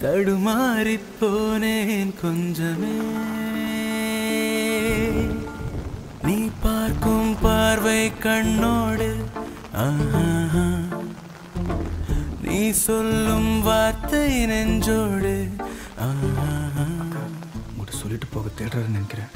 தடுமாறி போனேன் கொஞ்சமே. நீ பார்க்கும் பார்வை கண்ணோடு நீ சொல்லும் வார்த்தை நெஞ்சோடு உங்கள்கிட்ட சொல்லிட்டு போக தேடுறேன்னு நினைக்கிறேன்.